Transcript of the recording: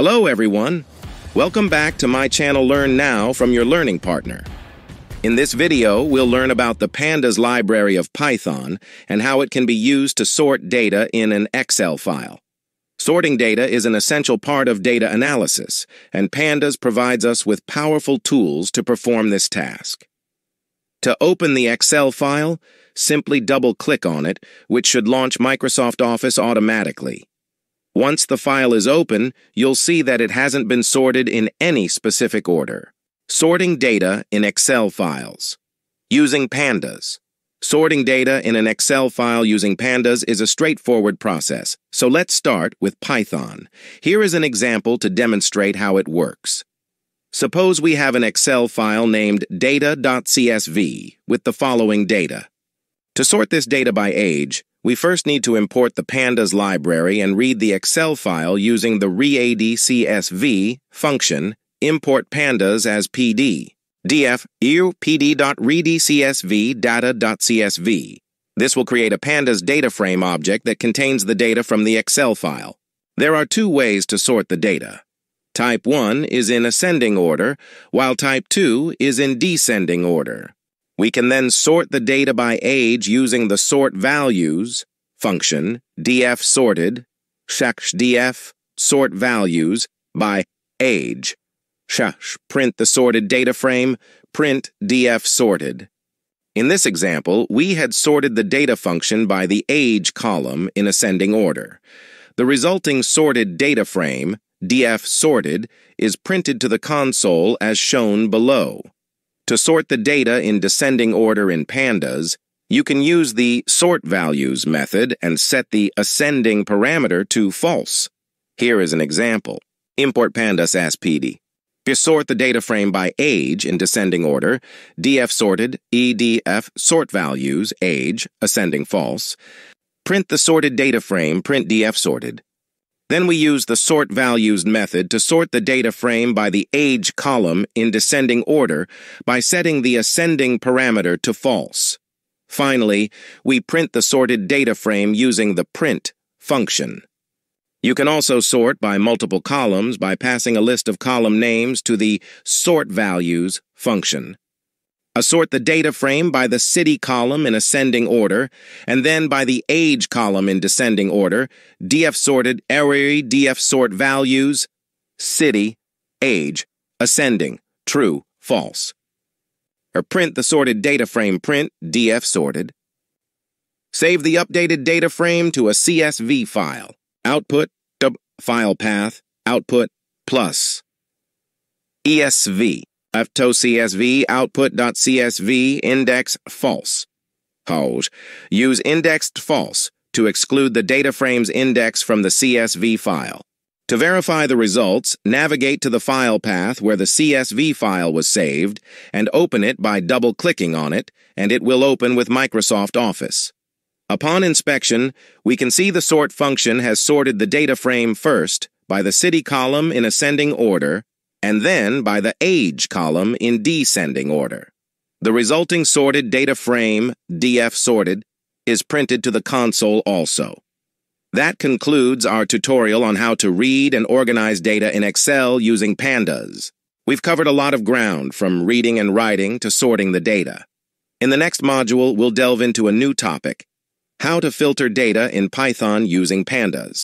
Hello, everyone. Welcome back to my channel Learn Now from your learning partner. In this video, we'll learn about the Pandas library of Python and how it can be used to sort data in an Excel file. Sorting data is an essential part of data analysis, and Pandas provides us with powerful tools to perform this task. To open the Excel file, simply double-click on it, which should launch Microsoft Office automatically. Once the file is open, you'll see that it hasn't been sorted in any specific order. Sorting data in Excel files. Using Pandas. Sorting data in an Excel file using Pandas is a straightforward process, so let's start with Python. Here is an example to demonstrate how it works. Suppose we have an Excel file named data.csv with the following data. To sort this data by age, we first need to import the pandas library and read the Excel file using the readcsv function import pandas as pd df pd.readcsv data.csv. This will create a pandas data frame object that contains the data from the Excel file. There are two ways to sort the data. Type 1 is in ascending order, while Type 2 is in descending order. We can then sort the data by age using the sort values function, df sorted, df sort values by age. Shush, print the sorted data frame, print df sorted. In this example, we had sorted the data function by the age column in ascending order. The resulting sorted data frame, df sorted, is printed to the console as shown below. To sort the data in descending order in pandas, you can use the sort values method and set the ascending parameter to false. Here is an example. Import pandas as PD. To sort the data frame by age in descending order, df sorted, edf sort values, age, ascending false. Print the sorted data frame, print df sorted. Then we use the sort values method to sort the data frame by the age column in descending order by setting the ascending parameter to false. Finally, we print the sorted data frame using the print function. You can also sort by multiple columns by passing a list of column names to the sort values function. Assort the data frame by the city column in ascending order, and then by the age column in descending order, df sorted array df sort values, city, age, ascending, true, false. Or print the sorted data frame print, df sorted. Save the updated data frame to a CSV file. Output, file path, output, plus. ESV. CSV output.csv index false. Hold. Use indexed false to exclude the data frame's index from the CSV file. To verify the results, navigate to the file path where the CSV file was saved and open it by double-clicking on it, and it will open with Microsoft Office. Upon inspection, we can see the sort function has sorted the data frame first by the city column in ascending order and then by the age column in descending order. The resulting sorted data frame, df sorted, is printed to the console also. That concludes our tutorial on how to read and organize data in Excel using pandas. We've covered a lot of ground from reading and writing to sorting the data. In the next module, we'll delve into a new topic, how to filter data in Python using pandas.